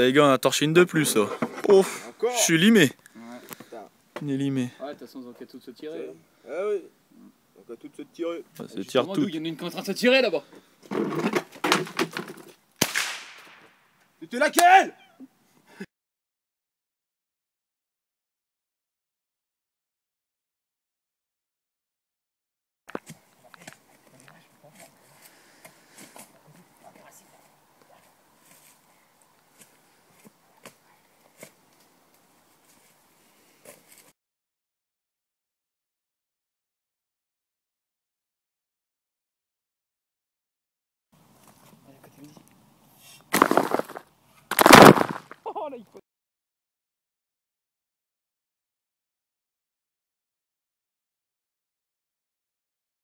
putain, les gars, on a torché une de plus. Oh, je suis limé. Ouais. Il est limé. Ouais, de toute façon, ils ont qu'à tous se tirer. Ah oui. On va tout se tirer. Ça se Je tire tout. Il y en a une qui est en train de se tirer là-bas. C'était laquelle on,